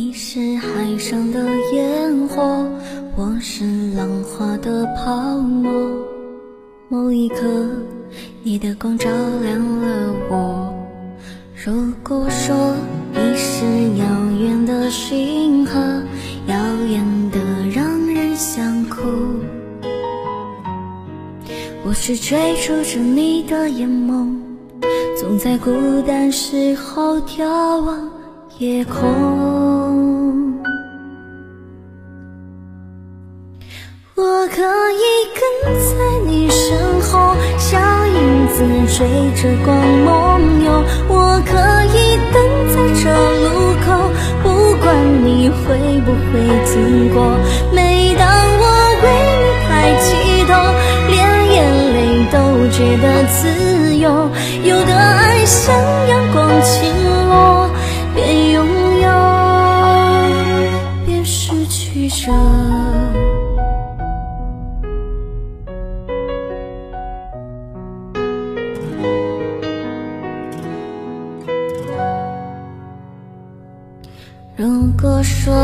你是海上的烟火，我是浪花的泡沫。某一刻，你的光照亮了我。如果说你是遥远的星河，耀眼的让人想哭。我是追逐着你的眼眸，总在孤单时候眺望夜空。追着光梦游。我可以等在这路口，不管你会不会经过。每当我为你抬起头，连眼泪都觉得自由。有的爱像阳光倾如果说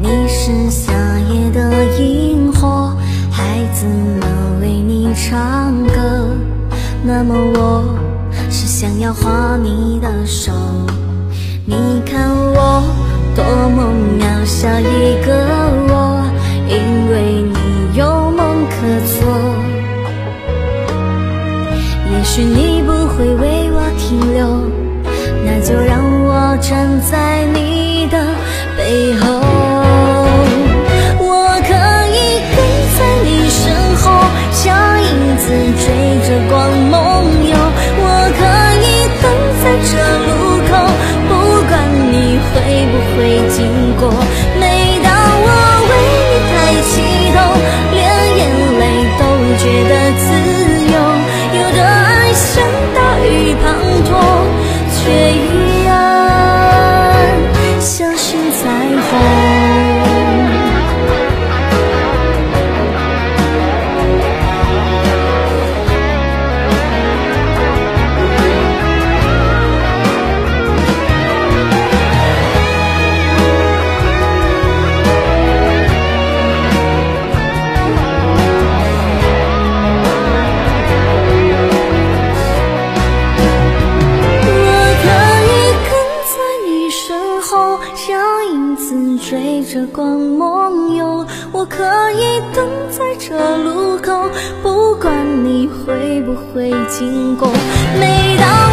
你是夏夜的萤火，孩子们为你唱歌，那么我是想要画你的手。你看我多么渺小一个我，因为你有梦可做。也许你不会为我停留，那就让我站在 Air. 追着光梦游。我可以等在这路口，不管你会不会经过。每当，